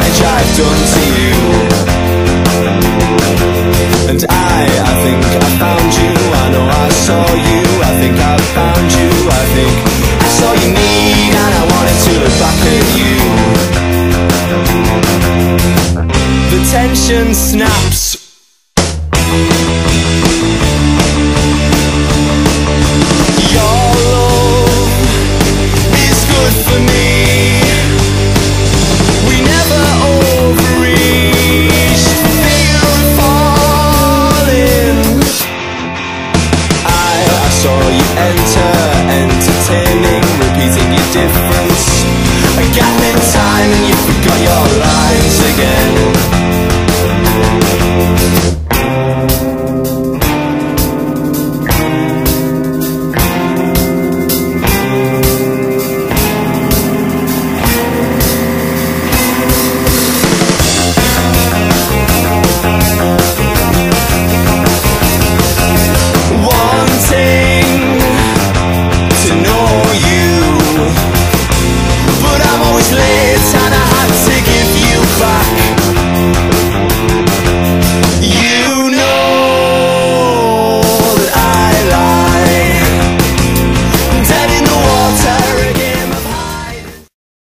done to you. And I, I think I found you. I know I saw you. I think I found you. I think I saw your need and I wanted to look back at you. The tension snaps. Saw you enter, entertaining,